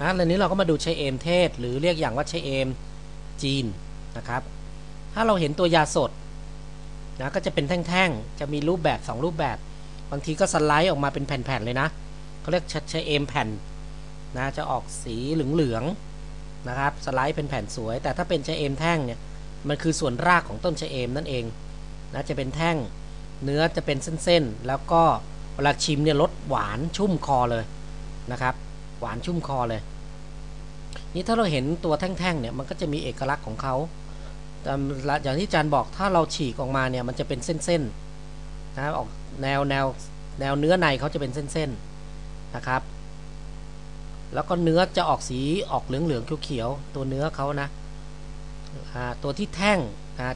นะแล้วนี้เราก็มาดูชะเอมเทศ หรือเรียกอย่างว่าชะเอมจีนนะครับ ถ้าเราเห็นตัวยาสดนะก็จะเป็นแท่งๆ จะมีรูปแบบ 2 รูปแบบ บางทีก็สไลด์ออกมาเป็นแผ่นๆเลยนะเขาเรียกชะชะเอมแผ่นนะจะออกสีเหลืองๆนะครับสไลด์เป็นแผ่นสวย แต่ถ้าเป็นชะเอมแท่งเนี่ยมันคือส่วนรากของต้นชะเอมนั่นเองนะจะเป็นแท่งเนื้อจะเป็นเส้นๆ แล้วก็เวลาชิมเนี่ยรสหวานชุ่มคอเลยนะครับ หวานชุ่มคอเลย นี่ถ้าเราเห็นตัวแท่งๆเนี่ยมันก็จะมีเอกลักษณ์ของเขาแต่อย่างที่อาจารย์บอกถ้าเราฉีกออกมาเนี่ยมันจะเป็นเส้นๆนะออกแนวแนวแนวเนื้อในเขาจะเป็นเส้นๆนะครับ แล้วก็เนื้อจะออกสีออกเหลืองๆเขียวๆตัวเนื้อเขานะตัวที่แท่ง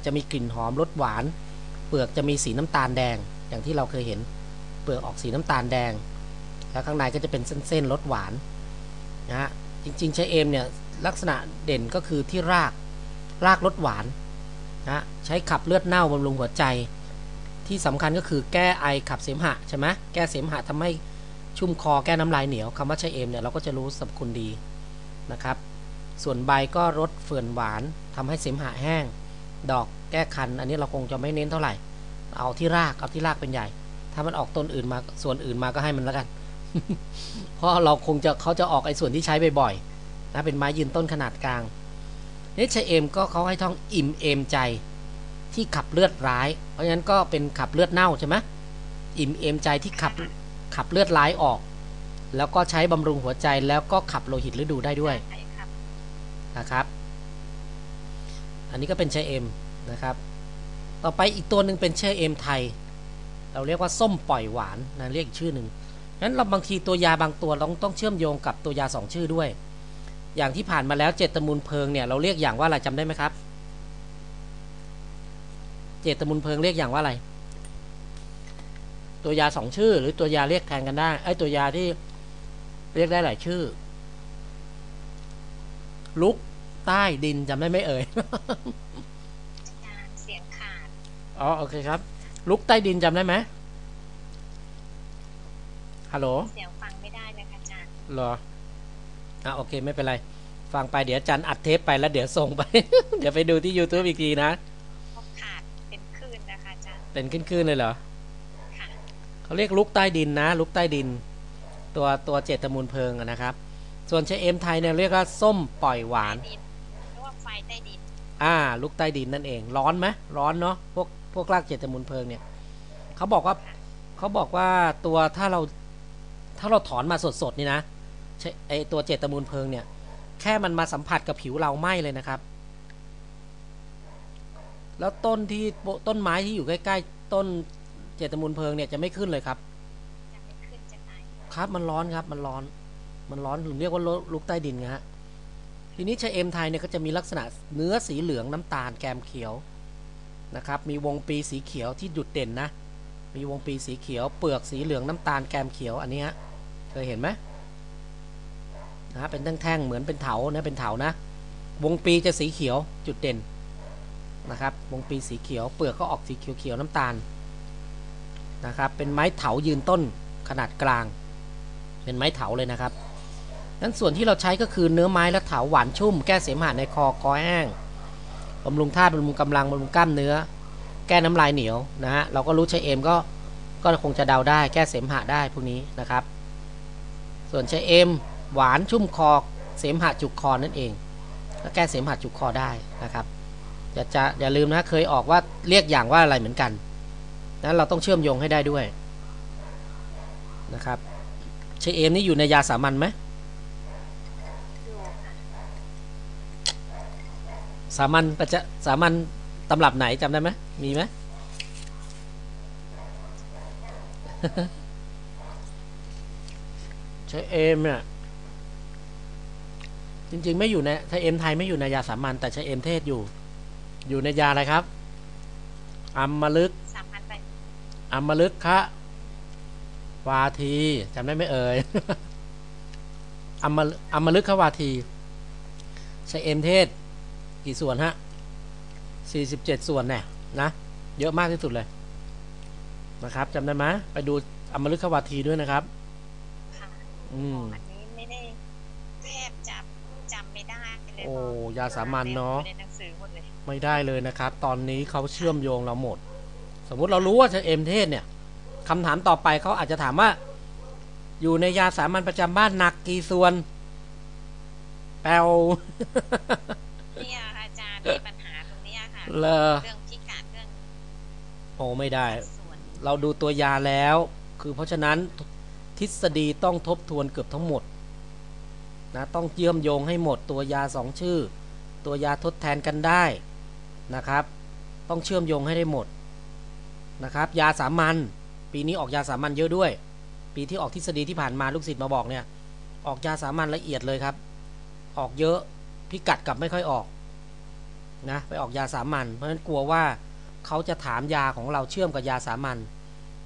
จะมีกลิ่นหอมรสหวาน เปลือกจะมีสีน้ำตาลแดงอย่างที่เราเคยเห็น เปลือกออกสีน้ำตาลแดง แล้วข้างในก็จะเป็นเส้นๆรสหวาน นะฮะจริงๆใชะเอมเนี่ยลักษณะเด่นก็คือที่รากรากรสหวานนะใช้ขับเลือดเน่าบำรุงหัวใจ ที่สำคัญก็คือแก้ไอขับเสมหะใช่ไหมแก้เสมหะทำให้ชุ่มคอแก้น้ำลายเหนียวคำว่าใชะเอมเนี่ยเราก็จะรู้สรรพคุณดีนะครับ ส่วนใบก็รสเฟื่อนหวานทำให้เสมหะแห้ง ดอกแก้คัน อันนี้เราคงจะไม่เน้นเท่าไหร่ เอาที่รากเอาที่รากเป็นใหญ่ ถ้ามันออกต้นอื่นมาส่วนอื่นมาก็ให้มันแล้วกัน เพราะเราคงจะเขาจะออกไอ้ส่วนที่ใช้บ่อยๆนะเป็นไม้ยืนต้นขนาดกลางนี่ชเอมก็เขาให้ท่องอิ่มเอมใจที่ขับเลือดร้าย เพราะฉะนั้นก็เป็นขับเลือดเน่าใช่ไหมอิ่มเอมใจที่ขับขับเลือดร้ายออก แล้วก็ใช้บำรุงหัวใจแล้วก็ขับโลหิตฤดูได้ด้วยนะครับ อันนี้ก็เป็นชเอมนะครับ ต่อไปอีกตัวหนึ่งเป็นชเอมไทย เราเรียกว่าส้มปล่อยหวานนะเรียกอีกชื่อหนึ่ง นั้นเราบางทีตัวยาบางตัวเราต้องเชื่อมโยงกับตัวยาสองชื่อด้วย อย่างที่ผ่านมาแล้วเจตมูลเพลิงเนี่ยเราเรียกอย่างว่าอะไรจำได้ไหมครับ เจตมูลเพลิงเรียกอย่างว่าอะไร ตัวยาสองชื่อ หรือตัวยาเรียกแทนกันได้ไอ้ตัวยาที่เรียกได้หลายชื่อ ลุกใต้ดินจำได้ไหมเอ่ยเสียงขาดอ๋อโอเคครับ ลุกใต้ดินจำได้ไหม ฮัลโหลเสียงฟังไม่ได้เลยค่ะอาจารย์เหรออะโอเคไม่เป็นไร ฟังไปเดี๋ยวจันอัดเทปไปแล้วเดี๋ยวส่งไป เดี๋ยวไปดูที่ YouTube อีกทีนะเพราะขาดเป็นคลื่นนะคะอาจารย์เป็นขึ้นๆเลยเหรอค่ะเขาเรียกลุกใต้ดินนะ ลุกใต้ดิน ตัวตัวเจตมูลเพลิงอะนะครับ ส่วนเชเอมไทยเนี่ยเรียกว่าส้มปล่อยหวานใต้ดินเรียกว่าไฟใต้ดินอ่า ลุกใต้ดินนั่นเอง ร้อนไหมร้อนเนาะพวกพวกรากเจตมูลเพลิงเนี่ยเขาบอกว่าเขาบอกว่าตัวถ้าเรา ถ้าเราถอนมาสดๆนี่นะใช่ไอตัวเจตมูลเพลิงเนี่ย แค่มันมาสัมผัสกับผิวเราไหม้เลยนะครับ แล้วต้นที่ต้นไม้ที่อยู่ใกล้ๆต้นเจตมูลเพลิงเนี่ยจะไม่ขึ้นเลยครับจะไม่ขึ้นจะไหนครับมันร้อนครับมันร้อนมันร้อนถึงเรียกว่าลุกใต้ดินไงฮะทีนี้ชะเอมไทยเนี่ยก็จะมีลักษณะเนื้อสีเหลืองน้ำตาลแกมเขียวนะครับ มีวงปีสีเขียวที่จุดเด่นนะ มีวงปีสีเขียว เปลือกสีเหลืองน้ำตาลแกมเขียวอันนี้ฮะเค ยเห็นไหมนะฮะเป็นแท่งๆเหมือนเป็นเถานะเป็นเถานะ วงปีจะสีเขียวจุดเด่นนะครับ วงปีสีเขียวเปลือกก็ออกสีเขียวๆน้ำตาลนะครับ เป็นไม้เถายืนต้นขนาดกลาง เป็นไม้เถาเลยนะครับนั้นส่วนที่เราใช้ก็คือเนื้อไม้และเถาหวานชุ่ม แก้เสมหะในคอคอแห้งบำรุงธาตุบำรุงกำลังบำรุงกล้ามเนื้อ แก้น้ำลายเหนียวนะฮะเราก็รู้ใช้เอมก็ก็คงจะเดาได้แก้เสมหะได้พวกนี้นะครับ ส่วนช้เอมหวานชุ่มคอเสมหะจุกคอนั่นเองก็แก้เสมหะจุกคอได้นะครับอย่าจะอย่าลืมนะเคยออกว่าเรียกอย่างว่าอะไรเหมือนกันนั้นเราต้องเชื่อมโยงให้ได้ด้วยนะครับช้เอมนี่อยู่ในยาสามัญไหมสามัญประจะสามัญตำรับไหนจำได้ไหมมีไหม ช้เอมเนี่ยจริง ๆ ไม่อยู่ในใช้เอมไทยไม่อยู่ในยาสามัญแต่ใช้เอมเทศอยู่ อยู่ในยาอะไรครับอัมมลึกสามพันไปอัมมลึกคะวาทีจำได้ไหมเอ่ยอัมมลึอัมมลึกคะวาทีใช้เอมเทศ กี่ส่วนฮะ47ส่วนเนี่ยนะเยอะมากที่สุดเลยนะครับจำได้ไหมไปดูอมฤตขวาทีด้วยนะครับค่ะ อืมอันนี้ไม่ได้แทบได้เลยโอ้พยาสามัญเนอะในหนังสือหมดเลยไม่ได้เลยนะครับ ตอนนี้เขาเชื่อมโยงเราหมด สมมุติเรารู้ว่าจะเอมเทศเนี่ยคำถามต่อไปเขาอาจจะถามว่า อยู่ในยาสามัญประจำบ้านหนักกี่ส่วนแปลวเนี่ยค่ะอาจารย์มีปัญหาตรงเนี้ยค่ะเลอเรื่องพิกัดเรื่องโอ้ไม่ได้ส่วนเราดูตัวยาแล้ว คือเพราะฉะนั้น ทฤษฎีต้องทบทวนเกือบทั้งหมดนะต้องเชื่อมโยงให้หมดตัวยาสองชื่อ ตัวยาทดแทนกันได้นะครับ ต้องเชื่อมโยงให้ได้หมดนะครับ ยาสามัญปีนี้ออกยาสามัญเยอะด้วย ปีที่ออกทฤษฎีที่ผ่านมาลูกศิษย์มาบอกเนี่ยออกยาสามัญละเอียดเลยครับ ออกเยอะพิกัดกลับไม่ค่อยออกนะไปออกยาสามัญเพราะฉะนั้นกลัวว่าเขาจะถามยาของเราเชื่อมกับยาสามัญ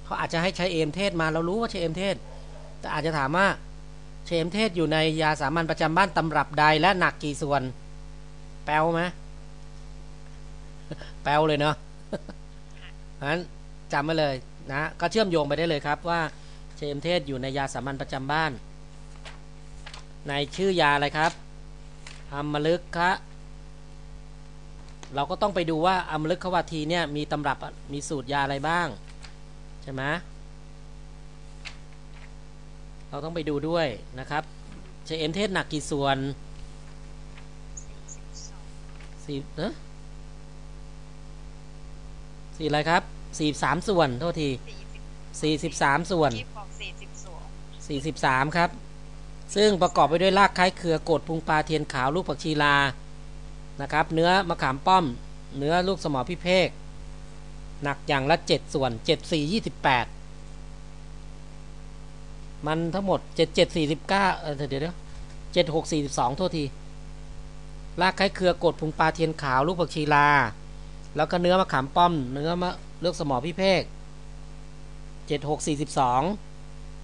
เขาอาจจะให้ใช้เอมเทศมาเรารู้ว่าใช้เอมเทศ แต่อาจจะถามว่าใช้เอมเทศอยู่ในยาสามัญประจำบ้านตำรับใดและหนักกี่ส่วน แปลวไหมแปลวเลยเนาะเพราะฉะนั้นจำไว้เลยนะ ก็เชื่อมโยงไปได้เลยครับว่าใช้เอมเทศอยู่ในยาสามัญประจำบ้าน ในชื่อยาอะไรครับอัมลึกคะเราก็ต้องไปดูว่าอัมลึกขวาทีเนี่ยมีตำรับมีสูตรยาอะไรบ้าง ใช่ไหม เราต้องไปดูด้วยนะครับใช้เอ็นเทศหนักกี่ส่วน42สี่เนอะสี่อะไรครับสี่สามส่วนโทษที40สี่สิบสามส่วนกิ๊บบอก42สี่สิบสามครับ ซึ่งประกอบไปด้วยรากคล้ายเครือกดพุงปลาเทียนขาวลูกผักชีลานะครับ เนื้อมะขามป้อม เนื้อลูกสมอพิเภกหนักอย่างละเจ็ดส่วนเจ็ดสี่ยี่สิบแปด มันทั้งหมดเจ็ดเจ็ดสี่สิบเก้าเออเดี๋ยวเดี๋ยวเจ็ดหกสี่สิบสองโทษทีรากคล้ายเครือกดพุงปลาเทียนขาว ลูกผักชีลา แล้วก็เนื้อมะขามป้อม เนื้อมะเลือกสมอพิเภกเจ็ดหกสี่สิบสอง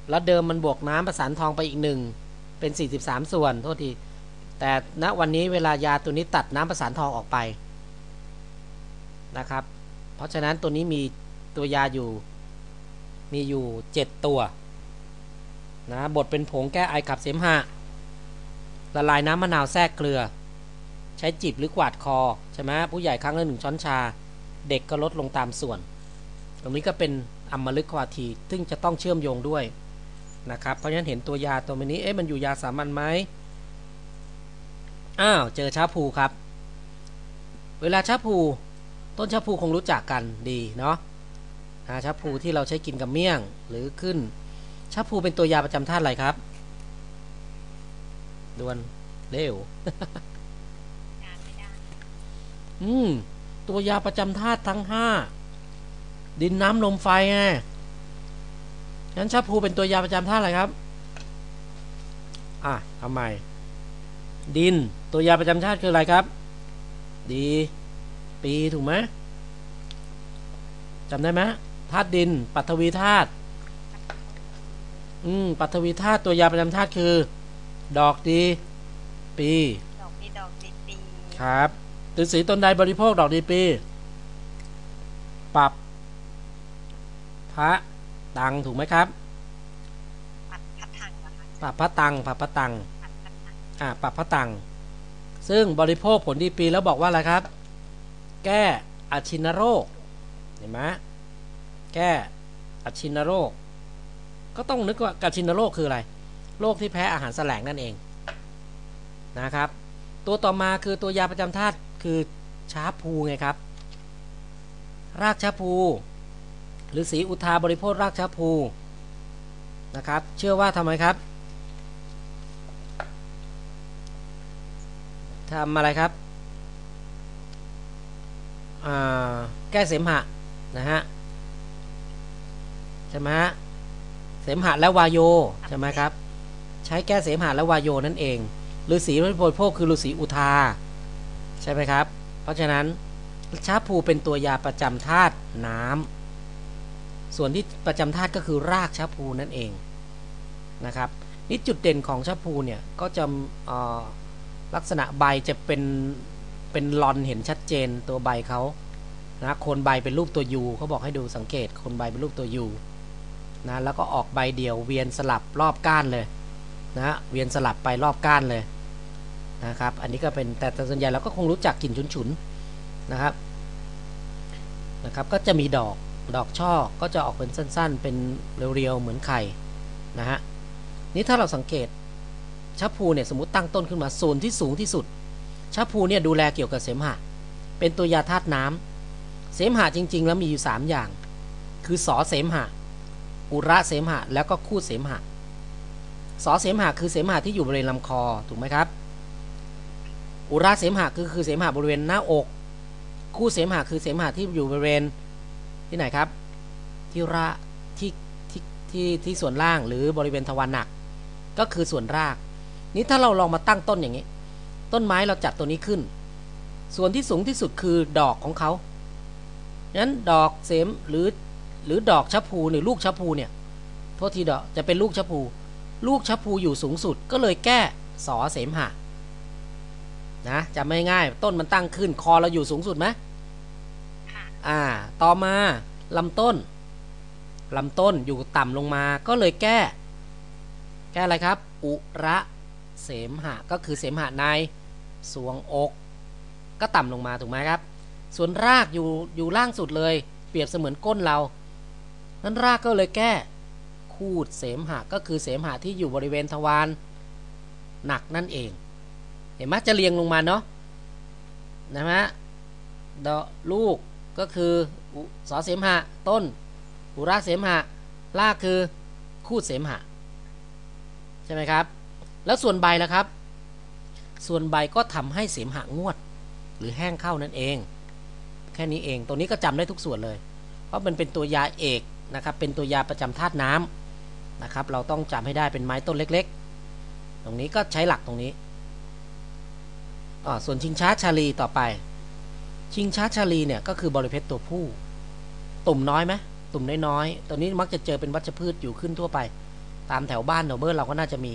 แล้วเดิมมันบวกน้ำประสานทองไปอีกหนึ่งเป็น43ส่วนโทษที แต่ณวันนี้เวลายาตัวนี้ตัดน้ำประสานทองออกไปนะครับ เพราะฉะนั้นตัวนี้มีตัวยาอยู่มีอยู่ 7 ตัว นะบดเป็นผงแก้ไอขับเสมหะ ละลายน้ำมะนาวแทรกเกลือ ใช้จิบหรือกวาดคอ ใช่ไหมผู้ใหญ่ครั้งละหนึ่งช้อนชา เด็กก็ลดลงตามส่วน ตรงนี้ก็เป็นอัมมลึกควาทีซึ่งจะต้องเชื่อมโยงด้วยนะครับ เพราะฉะนั้นเห็นตัวยาตัวนี้เอ๊ะมันอยู่ยาสามัญไหมอ้าวเจอชาพูครับ เวลาชาพูต้นชาพูคงรู้จักกันดีเนาะชาพูที่เราใช้กินกับเมี่ยงหรือขึ้น ชาพูเป็นตัวยาประจำธาตุอะไรครับดวนเร็วอืม ตัวยาประจำธาตุทั้งห้าดินน้ำลมไฟไงงั้นชาพูเป็นตัวยาประจำธาตุอะไรครับ อะทำไมดิน ตัวยาประจำธาตุคืออะไรครับ ดี ปีถูกไหมจำได้ไหมธาตุดินปัทวีธาตุ อืมปัทวีธาตุตัวยาประจำธาตุคือ ดอกดี ปี ดอกดีดอกดีปี ครับฤาษีตนใดบริโภคดอกดีปี ปรับ พระตังถูกไหมครับผัดผัดถังเหรอคะปรับพระตังปรับพระตังผัดผัดถังอ่าปรับพระตัง ซึ่งบริโภคผลดีปีแล้วบอกว่าอะไรครับ แก้อชินโรค เห็นไหมแก้อชินโรค ก็ต้องนึกว่ากัชินโรคคืออะไร โรคที่แพ้อาหารแสลงนั่นเองนะครับ ตัวต่อมาคือตัวยาประจำธาตุคือชาพูไงครับ รากชาพูหรือสีอุทาบริโภครากชาพูนะครับ เชื่อว่าทำไมครับทำอะไรครับ แก้เสมหะนะฮะ ใช่ไหมฮะ เสมหะและวายโยใช่ไหมครับ ใช้แก้เสมหะและวายโยนั่นเองฤาษีบริโภคคือฤาษีอุทา ใช่ไหมครับ เพราะฉะนั้นชาพูเป็นตัวยาประจำธาตุน้ำส่วนที่ประจำธาตุก็คือรากชาพูนั่นเองนะครับนี่จุดเด่นของชาพูเนี่ยก็จะลักษณะใบจะเป็นเป็นลอนเห็นชัดเจนตัวใบเขานะโคนใบเป็นรูปตัวยูเขาบอกให้ดูสังเกตโคนใบเป็นรูปตัวยู นะแล้วก็ออกใบเดี่ยวเวียนสลับรอบก้านเลยนะเวียนสลับไปรอบก้านเลยนะครับอันนี้ก็เป็นแต่แต่ส่วนใหญ่เราก็คงรู้จักกลิ่นฉุนๆนะครับนะครับก็จะมีดอกดอกช่อก็จะออกเป็นสั้นๆ เป็นเรียวๆเหมือนไข่นะฮะนี่ถ้าเราสังเกตชะพูเนี่ยสมมติตั้งต้นขึ้นมาโซนที่สูงที่สุดชะพูเนี่ยดูแลเกี่ยวกับเสมหะ เป็นตัวยาธาตุน้ำเสมหะจริง ๆ แล้วมีอยู่ 3 อย่าง คือสอเสมหะ อุระเสมหะ แล้วก็คูดเสมหะสอเสมหะคือเสมหะที่อยู่บริเวณลำคอถูกไหมครับ อุระเสมหะคือคือเสมหะบริเวณหน้าอก คู่เสมหะคือเสมหะที่อยู่บริเวณที่ไหนครับ ที่ระที่ที่ที่ที่ส่วนล่างหรือบริเวณทวารหนัก ก็คือส่วนราก นี้ถ้าเราลองมาตั้งต้นอย่างนี้ ต้นไม้เราจัดตัวนี้ขึ้น ส่วนที่สูงที่สุดคือดอกของเขานั้นดอกเสมหรือ หรือดอกชะพูหรือลูกชะพูเนี่ยโทษทีดอกจะเป็นลูกชะพู ลูกชะพูอยู่สูงสุดก็เลยแก้สอเสมหะนะจำไม่ง่ายต้นมันตั้งขึ้นคอเราอยู่สูงสุดไหมค่ะอ่า ต่อมาลำต้นลำต้นอยู่ต่ำลงมาก็เลยแก้ แก้อะไรครับ อุระเสมหะก็คือเสมหะในสวงอก ก็ต่ำลงมาถูกไหมครับ ส่วนรากอยู่อยู่ล่างสุดเลย เปรียบเสมือนก้นเรา นั้นรากก็เลยแก้ คูดเสมหะก็คือเสมหะที่อยู่บริเวณทวารหนักนั่นเอง เห็นไหมจะเรียงลงมาเนาะนะฮะดอลูกก็คือสอเสมหะต้นอุระเสมหะรากคือคูดเสมหะใช่ไหมครับ แล้วส่วนใบล่ะครับ ส่วนใบก็ทำให้เสมหะงวด หรือแห้งเข้านั่นเอง แค่นี้เองตัวนี้ก็จำได้ทุกส่วนเลย เพราะมันเป็นตัวยาเอก นะครับเป็นตัวยาประจำธาตุน้ำนะครับ เราต้องจำให้ได้เป็นไม้ต้นเล็กๆ ตรงนี้ก็ใช้หลักตรงนี้อ่ส่วนชิงช้าชาลีต่อไป ชิงช้าชาลีเนี่ยก็คือบริเพชรตัวผู้ ตุ่มน้อยไหมตุ่มน้อยๆตัวนี้มักจะเจอเป็นวัชพืชอยู่ขึ้นทั่วไป ตามแถวบ้านแถวเบอร์เราก็น่าจะมี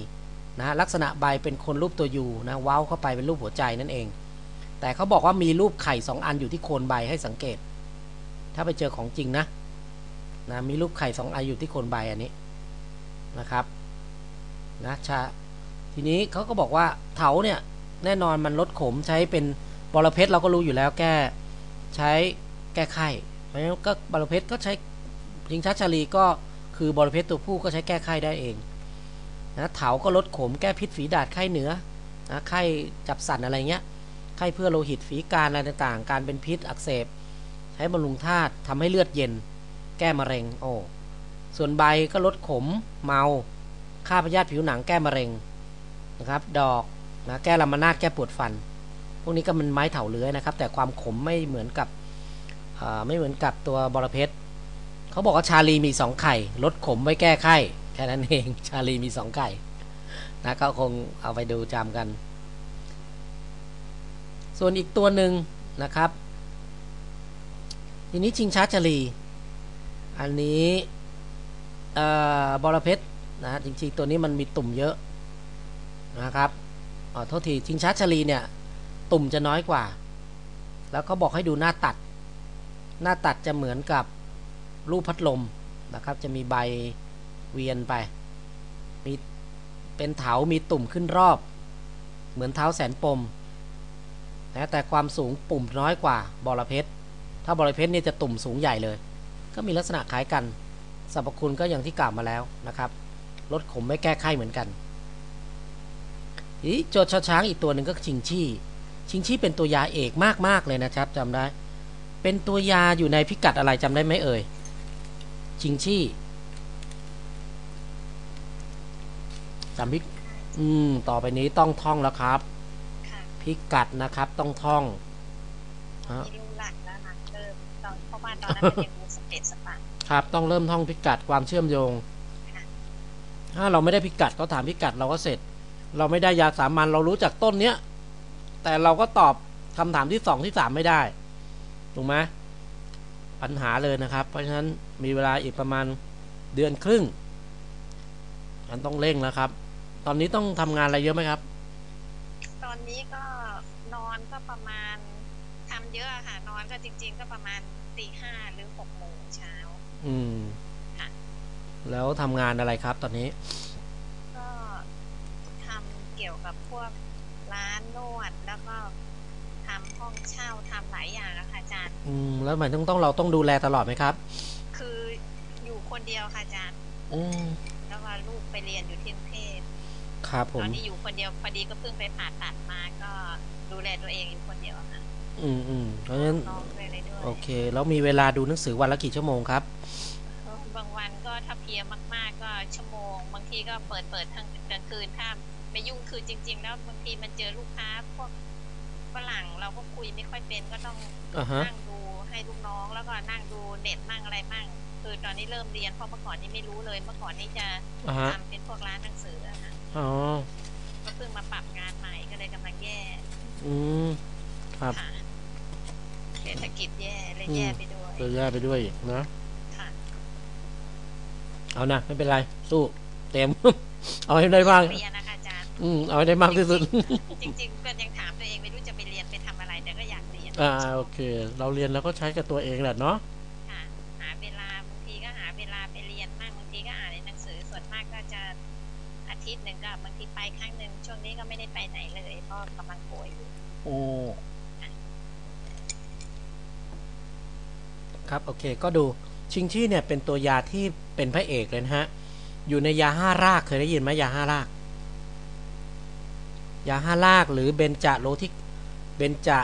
นะลักษณะใบเป็นคนรูปตัวยูนะว้าเข้าไปเป็นรูปหัวใจนั่นเอง แต่เขาบอกว่ามีรูปไข่สองอันอยู่ที่โคนใบให้สังเกต ถ้าไปเจอของจริงนะ นะมีรูปไข่สองอันอยู่ที่โคนใบอันนี้นะครับนะชาทีนี้เขาก็บอกว่าเถาเนี่ยแน่นอนมันลดขมใช้เป็นบอระเพ็ดเราก็รู้อยู่แล้วแก้ใช้แก้ไข้เพราะฉะนั้นก็บอระเพ็ดก็ใช้ยิงชัชชาลีก็คือบอระเพ็ดตัวผู้ก็ใช้แก้ไข้ได้เองนะเถาก็ลดขมแก้พิษฝีดาษไข้เหนือนะไข้จับสันอะไรเงี้ยไข้เพื่อโลหิตฝีการอะไรต่างๆ การเป็นพิษอักเสบใช้บำรุงธาตุทำให้เลือดเย็น แก้มะเร็ง โอ้ ส่วนใบก็ลดขม เมาฆ่าพยาธิผิวหนังแก้มะเร็งนะครับ ดอกนะแก้ลามานาดแก้ปวดฟัน พวกนี้ก็มันไม้เถาเลื้อยนะครับ แต่ความขมไม่เหมือนกับอ่อไม่เหมือนกับตัวบอระเพ็ดเขาบอกว่าชาลีมีสองไข่ลดขมไว้แก้ไข้แค่นั้นเองชาลีมีสองไข่นะก็คงเอาไปดูจำกัน ส่วนอีกตัวหนึ่งนะครับทีนี้ชิงช้าชาลี อันนี้บอระเพ็ดนะฮะจริงๆตัวนี้มันมีตุ่มเยอะนะครับอ๋อโทษทีชิงช้าชลีเนี่ยตุ่มจะน้อยกว่า แล้วก็บอกให้ดูหน้าตัด หน้าตัดจะเหมือนกับรูปพัดลมนะครับ จะมีใบเวียนไป มีเป็นเถา มีตุ่มขึ้นรอบ เหมือนเท้าแสนปมนะแต่ความสูงปุ่มน้อยกว่าบอระเพ็ดถ้าบอระเพ็ดเนี่ยจะตุ่มสูงใหญ่เลย ก็มีลักษณะคล้ายกันสรรพคุณก็อย่างที่กล่าวมาแล้วนะครับลดขมไม่แก้ไข้เหมือนกันทีนี้โจดชอช้างอีกตัวหนึ่งก็ชิงชี่ชิงชี่เป็นตัวยาเอกมากๆเลยนะครับจำได้ เป็นตัวยาอยู่ในพิกัดอะไรจำได้ไหมเอ่ยชิงชี่จำพิกอืมต่อไปนี้ต้องท่องแล้วครับค่ะพิกัดนะครับต้องท่องฮะ เริ่มตอนเพราะว่าตอนนั้นมันยังรู้สเปซสปะครับ ต้องเริ่มท่องพิกัดความเชื่อมโยงค่ะถ้าเราไม่ได้พิกัดเขาถามพิกัดเราก็เสร็จ เราไม่ได้ยาสามัญเรารู้จักต้นเนี้ย แต่เราก็ตอบคำถามที่สองที่สามไม่ได้ ถูกไหมปัญหาเลยนะครับ เพราะฉะนั้นมีเวลาอีกประมาณเดือนครึ่งมันต้องเร่งแล้วครับ ตอนนี้ต้องทำงานอะไรเยอะไหมครับ ตอนนี้ก็นอนก็ประมาณทำเยอะอะค่ะ นอนก็จริง ๆ ก็ประมาณ ตีห้าหรือหกโมงเช้า อืมค่ะแล้วทำงานอะไรครับตอนนี้ ก็ทำเกี่ยวกับพวกร้านนวดแล้วก็ทำห้องเช่าทำหลายอย่างอะค่ะอาจารย์ อืม แล้วหมายถึงต้องเราต้องดูแลตลอดไหมครับ คืออยู่คนเดียวค่ะอาจารย์ อืม แล้วก็ลูกไปเรียนอยู่ที่กรุงเทพครับผตอมนนี้อยู่คนเดียวพอดีก็เพิ่งไปผ่าตัดมาก็ดูแลตัวเองอยู่คนเดียวอะค่ะ อืมอืมเพราะฉะนั้นน้องด้วยอะไรด้วยโอเค แล้วมีเวลาดูหนังสือวันละกี่ชั่วโมงครับ บางวันก็ถ้าเพลียมาก ๆ ก็ชั่วโมง บางทีก็เปิดเปิดทั้งกลางคืนถ้าไม่ยุ่งคือจริง ๆ แล้วบางทีมันเจอลูกค้าพวกฝรั่งเราก็คุยไม่ค่อยเป็นก็ต้องอ่าฮะ นั่งดูให้ลูกน้องแล้วก็นั่งดูเน็ตมั่งอะไรมั่ง คือตอนนี้เริ่มเรียนเพราะเมื่อก่อนนี้ไม่รู้เลย เมื่อก่อนนี้จะอ่าฮะทำเป็นพวกร้านหนังสืออะค่ะอ๋อก็เพิ่งมาปรับงานใหม่ก็เลยกำลังแย่อืมครับ ค่ะ เศรษฐกิจแย่เลยอืมแย่ไปด้วยตัวย่าไปด้วยนะค่ะเอานะไม่เป็นไร สู้ เต็ม เอาให้ได้มากเรียนนะคะอาจารย์อืมเอาให้ได้มากที่สุด จริงๆก็ยังถามตัวเองไม่รู้จะไปเรียนไปทำอะไรแต่ก็อยากเรียนอ่าโอเค เราเรียนแล้วก็ใช้กับตัวเองแหละเนาะค่ะหาเวลาบางทีก็หาเวลาไปเรียนบ้างบางทีก็อ่านในหนังสือส่วนมากก็จะอาทิตย์หนึ่งก็บางทีไปครั้งหนึ่งช่วงนี้ก็ไม่ได้ไปไหนเลยเพราะกำลังป่วยอยู่โอ้ ครับโอเคก็ดูชิงชี่เนี่ยเป็นตัวยาที่เป็นพระเอกเลยนะฮะอยู่ในยาห้ารากเคยได้ยินไหมยาห้าราก ยาห้ารากหรือเบนจาโลทิกเบนจา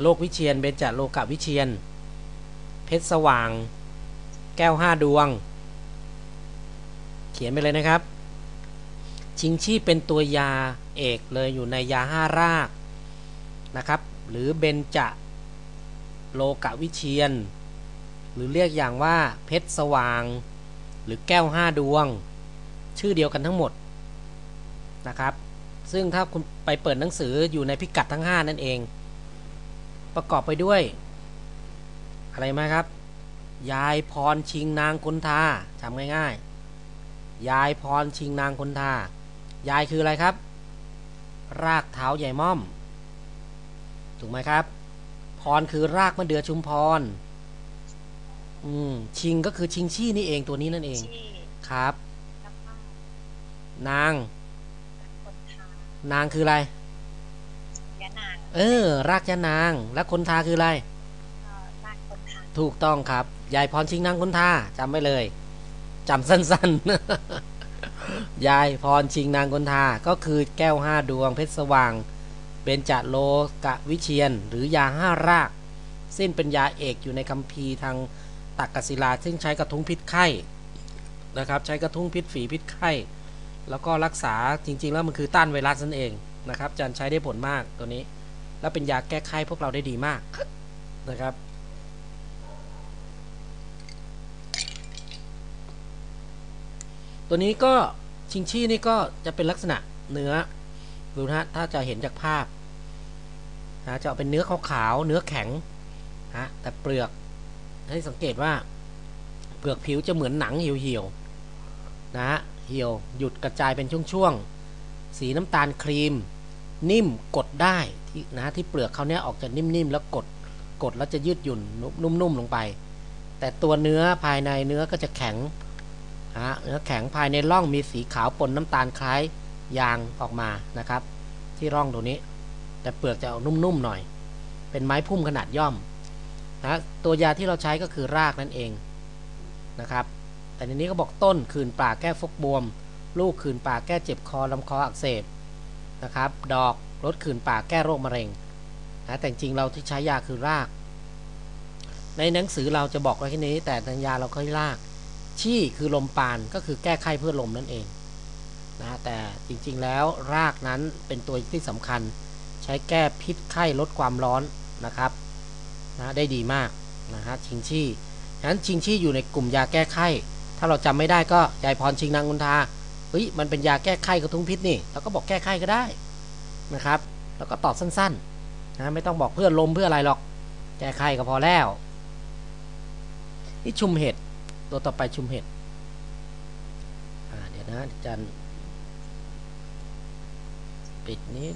โลกวิเชียนเบนจาโลกะวิเชียน เพชรสว่าง แก้วห้าดวง เขียนไปเลยนะครับ ชิงชี่เป็นตัวยาเอกเลยอยู่ในยาห้ารากนะครับ หรือเบนจะโลกะวิเชียน หรือเรียกอย่างว่าเพชรสว่าง หรือแก้วห้าดวง ชื่อเดียวกันทั้งหมดนะครับ ซึ่งถ้าคุณไปเปิดหนังสืออยู่ในพิกัดทั้ง 5 นั่นเอง ประกอบไปด้วย อะไรไหมครับ ยายพรชิงนางคนทาจำง่ายๆ ยายพรชิงนางคนทายายคืออะไรครับ รากเท้าใหญ่ม่อม ถูกไหมครับ พรคือรากมะเดื่อชุมพร อืมชิงก็คือชิงชี่นี่เองตัวนี้นั่นเอง ที่ครับแล้วก็นาง คนทานางคืออะไรยานางเออ รากยะนาง และคนทาคืออะไร ก็รากคนทานถูกต้องครับ ยายพรชิงนางคนทาจำไว้เลยจำสั้นๆ ยายพรชิงนางคนทาก็คือแก้วห้าดวงเพชรสว่างเบญจโลกะวิเชียน หรือยาห้าราก ซึ่งเป็นยาเอกอยู่ในคัมภีร์ทาง ตักกศิลา ซึ่งใช้กระทุ้งพิษไข้นะครับใช้กระทุ้งพิษฝีพิษไข้ แล้วก็รักษาจริง ๆ แล้วมันคือต้านไวรัสนั่นเองนะครับอาจารย์ใช้ได้ผลมากตัวนี้ แล้วเป็นยาแก้ไข้พวกเราได้ดีมากนะครับตัวนี้ก็ชิงชี่นี่ก็จะเป็นลักษณะเนื้อดูนะฮะถ้าจะเห็นจากภาพนะจะเเป็นเนื้อขาวๆเนื้อแข็งนะแต่เปลือก ให้สังเกตว่าเปลือกผิวจะเหมือนหนังเหี่ยวๆนะฮะเหี่ยวหยุดกระจายเป็นช่วงๆ สีน้ำตาลครีม นิ่มกดได้ที่นะที่เปลือกเขาเนี้ยออกจะนิ่มๆ แล้วกดกดแล้วจะยืดหยุ่นนุ่มๆลงไป แต่ตัวเนื้อภายในเนื้อก็จะแข็งนะฮะเนื้อแข็งภายในร่องมีสีขาวปนน้ำตาลคล้ายยางออกมานะครับ ที่ร่องตรงนี้ แต่เปลือกจะเอานุ่มๆหน่อย เป็นไม้พุ่มขนาดย่อม นะตัวยาที่เราใช้ก็คือรากนั่นเองนะครับ แต่ในนี้ก็บอกต้นคืนป่าแก้ฟกบวม ลูกคืนป่าแก้เจ็บคอลำคออักเสบนะครับ ดอกลดคืนป่าแก้โรคมะเร็งนะแต่จริงเราที่ใช้ยาคือราก ในหนังสือเราจะบอกไว้แค่นี้ แต่ในยาเราก็ให้ราก ชี่คือลมปานก็คือแก้ไข้เพื่อลมนั่นเองนะแต่จริงๆแล้วรากนั้นเป็นตัวที่สำคัญ ใช้แก้พิษไข้ลดความร้อนนะครับ นะได้ดีมากนะฮะชิงชี่ฉะนั้นชิงชี่อยู่ในกลุ่มยาแก้ไข้ถ้าเราจำไม่ได้ก็ยายพรชิงนางกุนทาเฮ้ยมันเป็นยาแก้ไข้กระทุ้งพิษนี่เราก็บอกแก้ไข้ก็ได้นะครับ แล้วก็ตอบสั้นๆนะไม่ต้องบอกเพื่อลมเพื่ออะไรหรอกแก้ไข้ก็พอแล้วนี่ชุมเห็ดตัวต่อไปชุมเห็ดเดี๋ยวนะอาจารย์ปิดนี้